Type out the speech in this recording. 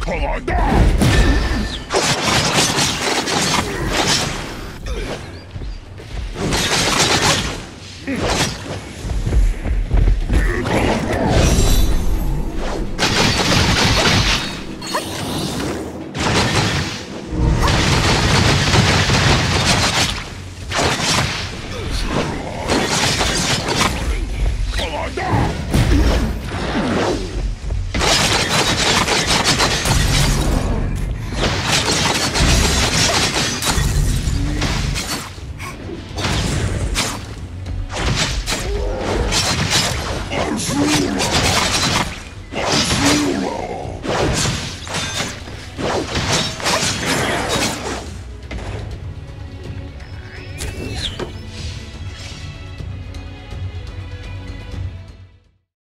Come on down! Mm.